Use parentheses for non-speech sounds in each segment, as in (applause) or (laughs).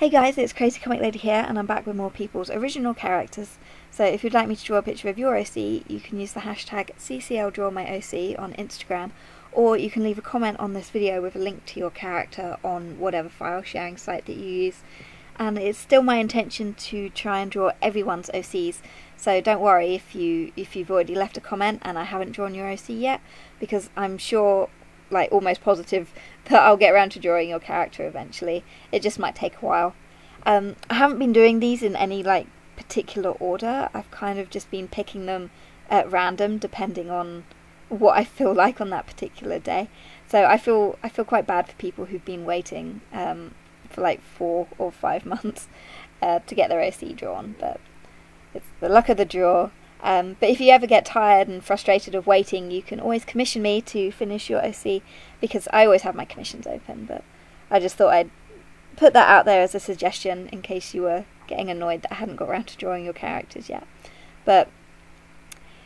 Hey guys, it's Crazy Comic Lady here, and I'm back with more people's original characters. So if you'd like me to draw a picture of your OC, you can use the hashtag CCLDrawMyOC on Instagram, or you can leave a comment on this video with a link to your character on whatever file sharing site that you use. And it's still my intention to try and draw everyone's OCs, so don't worry if you if you've already left a comment and I haven't drawn your OC yet, because I'm sure like almost positive that I'll get around to drawing your character eventually. It just might take a while. Um, I haven't been doing these in any like particular order. I've kind of just been picking them at random depending on what I feel like on that particular day. So I feel I feel quite bad for people who've been waiting um, for like four or five (laughs) months uh, to get their OC drawn, but it's the luck of the draw. Um, but if you ever get tired and frustrated of waiting, you can always commission me to finish your OC because I always have my commissions open. But I just thought I'd put that out there as a suggestion in case you were getting annoyed that I hadn't got around to drawing your characters yet. But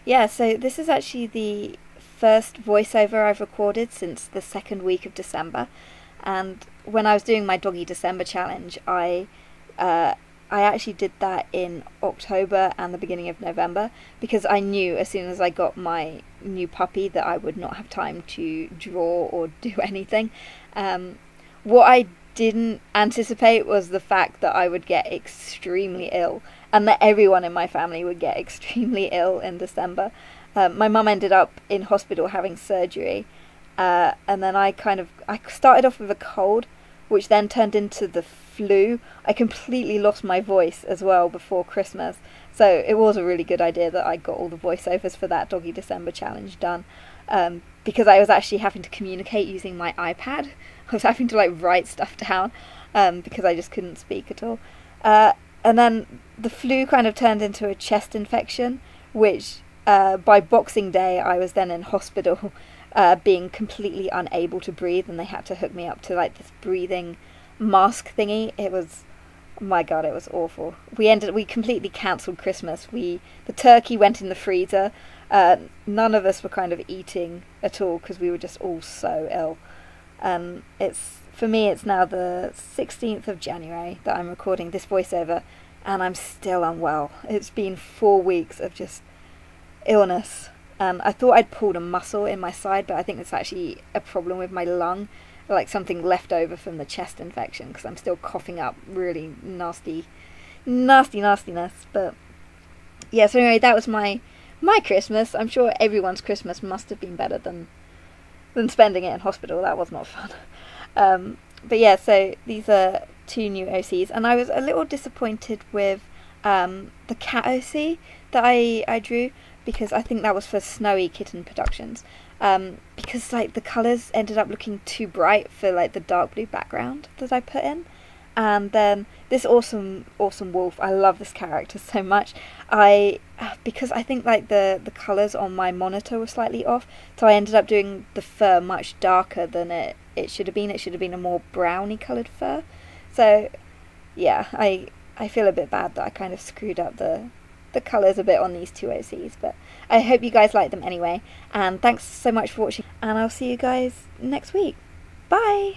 yeah, so this is actually the first voiceover I've recorded since the second week of December. And when I was doing my Doggy December challenge, I uh, I actually did that in October and the beginning of November because I knew as soon as I got my new puppy that I would not have time to draw or (laughs) do anything. Um, what I didn't anticipate was the fact that I would get extremely ill and that everyone in my family would get (laughs) extremely ill in December. Um, my mum ended up in hospital having surgery, uh, and then I kind of I started off with a cold, which then turned into the flu. I completely lost my voice as well before Christmas. So it was a really good idea that I got all the voiceovers for that Doggy December challenge done. Um, because I was actually having to communicate using my iPad. (laughs) I was having to like write stuff down um, because I just couldn't speak at all. Uh, and then the flu kind of turned into a chest infection, which uh, by Boxing Day I was then in hospital, (laughs) uh, being completely unable to breathe, and they had to hook me up to like this breathing mask thingy. It was, my god, it was awful. We ended, we completely cancelled Christmas. We the turkey went in the freezer. Uh, none of us were kind of eating at all because we were just all so ill. Um, it's for me, it's now the 16th of January that I'm recording this voiceover, and I'm still unwell. It's been four weeks of just illness. Um, I thought I'd pulled a muscle in my side, but I think it's actually a problem with my lung like something left over from the chest infection because I'm still coughing up really nasty, nasty nastiness. But yeah, so anyway, that was my my Christmas. I'm sure everyone's Christmas must have been better than than spending it in hospital. That was not fun. (laughs) Um, but yeah, so these are two new OCs, and I was a little disappointed with um, the cat OC that I I drew because I think that was for Snowy Kitten Productions um, because like the colors ended up looking too bright for like the dark blue background that I put in. And then this awesome, awesome wolf. I love this character (laughs) so much. I because I think like the the colors on my monitor were slightly off, so I ended up doing the fur much darker than it it should have been. It should have been a more browny colored fur. So yeah, I I feel a bit bad that I kind of screwed up the the colours a bit on these two OCs, but I hope you guys like them anyway. And thanks so much for watching, and I'll see you guys next week. Bye!